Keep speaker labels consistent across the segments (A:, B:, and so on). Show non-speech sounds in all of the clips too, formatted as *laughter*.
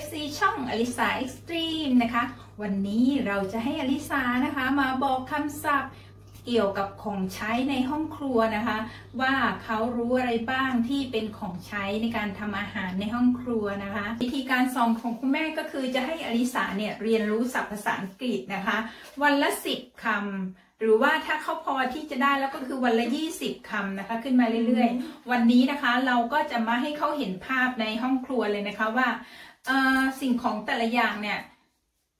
A: FC ช่องอลิสาเอ็กซ์ตรีมนะคะ วันนี้เราจะให้อลิสานะคะมาบอกคำศัพท์เกี่ยวกับของใช้ในห้องครัวนะคะ ว่าเขารู้อะไรบ้างที่เป็นของใช้ในการทำอาหารในห้องครัวนะคะ วิธีการสอนของคุณแม่ก็คือจะให้อลิสาเนี่ยเรียนรู้ศัพท์ภาษาอังกฤษนะคะ วันละสิบคำหรือว่าถ้าเขาพอที่จะได้แล้วก็คือวันละ 20คำนะคะ ขึ้นมาเรื่อยๆ วันนี้นะคะเราก็จะมาให้เขาเห็นภาพในห้องครัวเลยนะคะว่า สิ่งของแต่ละอย่างเนี่ย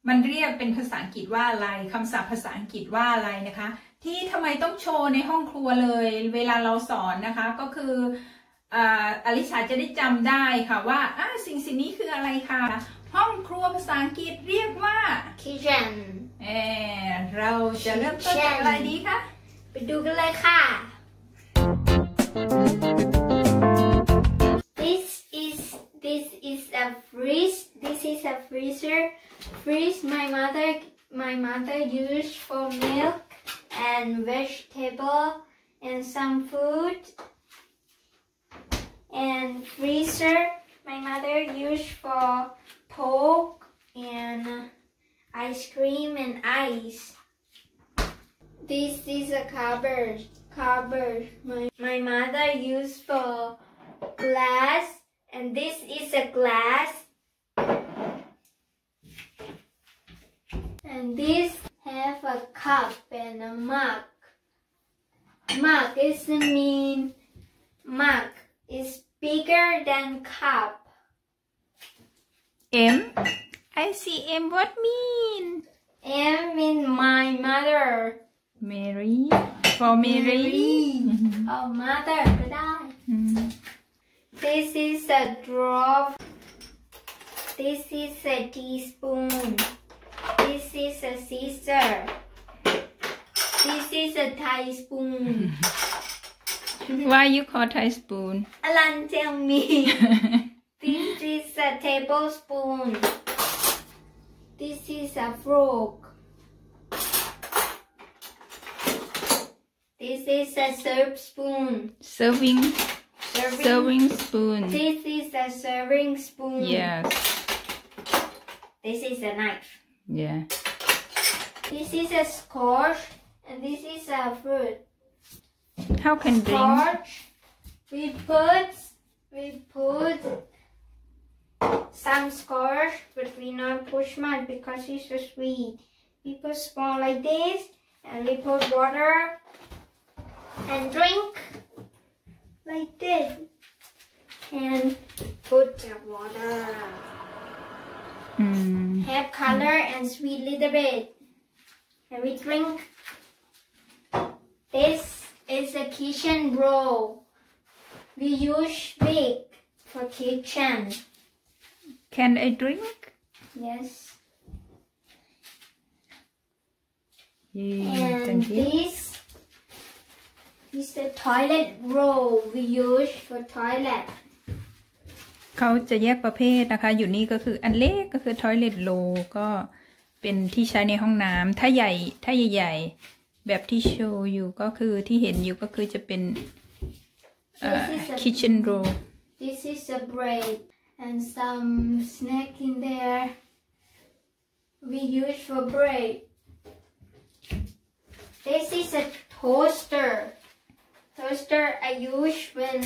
A: มันเรียกเป็นภาษาอังกฤษว่าอะไรคำศัพท์ภาษาอังกฤษว่าอะไรนะคะ ที่ทำไมต้องโชว์ในห้องครัวเลย เวลาเราสอนนะคะก็คืออ่าอลิสาจะได้จำได้ค่ะว่าอ่าสิ่งสิ่งนี้คืออะไรคะห้องครัวภาษาอังกฤษเรียกว่า
B: kitchen
A: เออเราจะเริ่มต้นจากอะไรดีคะ
B: ไปดูกันเลยค่ะ freezer freeze my mother my mother used for milk and vegetable and some food and freezer my mother used for pork and ice cream and ice this is a cupboard. Cupboard. My, my mother used for glass, and this is a glass. And these have a cup and a mug. Mug is mean mug is bigger than cup.
A: M? I see M what mean?
B: M mean my mother.
A: Mary? For Mary? Mary. *laughs*
B: oh, mother.
A: Mm.
B: This is a drop. This is a teaspoon. This is a scissor. This is a Thai spoon. *laughs*
A: Why you call Thai spoon
B: Alan tell me. *laughs* this is a tablespoon. This is a fork. This is a serve spoon.
A: serving
B: Serving.
A: serving spoon
B: This is a serving spoon.
A: yes
B: This is a knife.
A: Yeah
B: This is a scorch and this is a fruit.
A: how can
B: Squash. We put we put some scorch but we not push much because it's so sweet. We put small like this, and we put water and drink like this, and put the water.
A: อืม
B: have color and sweet little bit. And we drink. This is a kitchen roll. We use big for kitchen.
A: can I drink
B: Yes.
A: yeah
B: And this is the toilet roll we use for toilet.
A: เขาจะแยกประเภทนะคะ อยู่นี่ก็คืออันเล็กก็คือ toilet roll ก็เป็นที่ใช้ในห้องน้ำถ้าใหญ่ถ้าใหญ่ๆ แบบที่โชว์อยู่ก็คือที่เห็นอยู่ก็คือจะเป็นเอ่อ
B: This is a-
A: kitchen roll
B: This is a bread and some snack in there. We use for bread. This is a toaster. Toaster I use when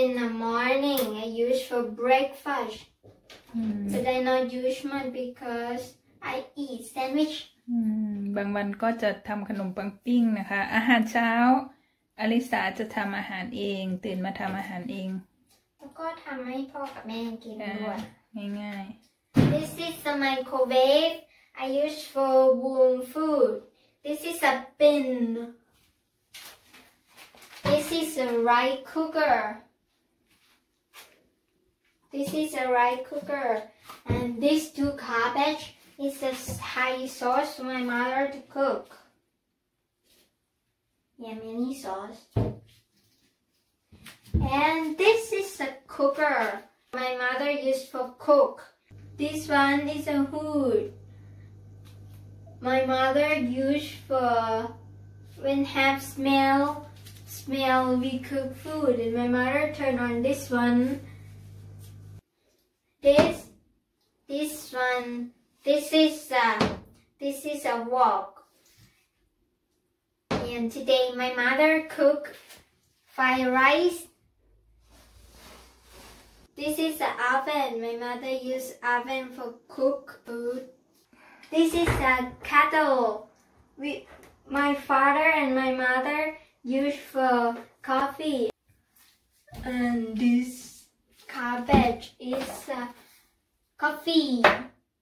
B: in the morning I use for breakfast.
A: อืม
B: But I not use much because I eat sandwich.
A: อืมบางวันก็จะทำขนมปังปิ้งนะคะ อาหารเช้า อลิสาจะทำอาหารเอง ตื่นมาทำอาหารเอง
B: แล้วก็ทำให้พ่อกับแม่กิน
A: อ่า
B: ด้วย
A: ง่าย
B: This is the microwave I use for warm food. This is a bin. This is a rice cooker. this is a rice cooker. And this two cabbage is a Thai sauce for my mother to cook. Yeah, sauce. And this is a cooker my mother used for cook. This one is a hood. My mother used for when have smell smell we cook food and my mother turned on this one. This this one, this is a, this is a wok. And today my mother cook fried rice. This is the oven. My mother use oven for cook food. This is a kettle. We, my father and my mother use for coffee. And this cabbage is uh, coffee.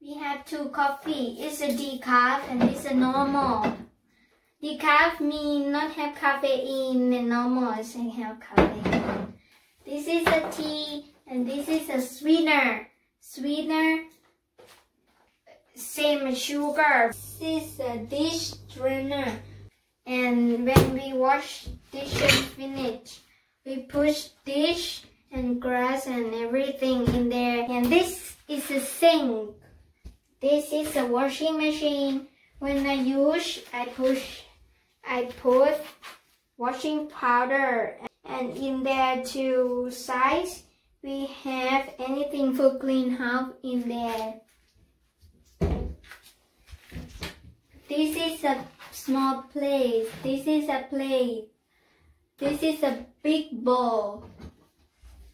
B: We have two coffee. It's a decaf and it's a normal. Decaf mean not have caffeine and normal is have caffeine. This is a tea and this is a sweetener. Sweetener same as sugar. This is a dish drainer. And when we wash dishes finish, we push dish and grass and everything in there. And this is a sink. This is a washing machine. When I use, I push, I put washing powder. And in there two sides, we have anything for clean house in there. This is a small plate. This is a plate. This is a big bowl.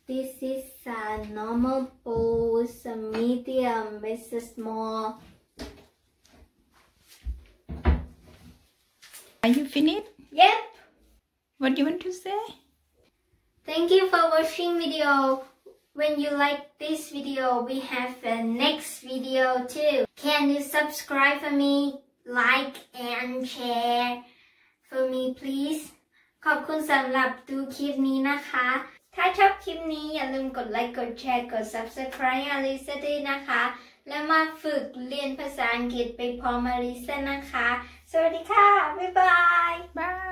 B: This is a normal bowl, it's a medium, it's a small.
A: Are you finished?
B: Yep.
A: What do you want to say?
B: Thank you for watching video. When you like this video, we have a next video too. Can you subscribe for me, like and share for me please ขอบคุณสำหรับดูคลิปนี้นะคะ ถ้าชอบคลิปนี้อย่าลืมกดไลค์กดแชร์กด subscribe อลิซาด้วยนะคะ แล้วมาฝึกเรียนภาษาอังกฤษไปพร้อมอลิซานะคะ สวัสดีค่ะ บ๊ายบาย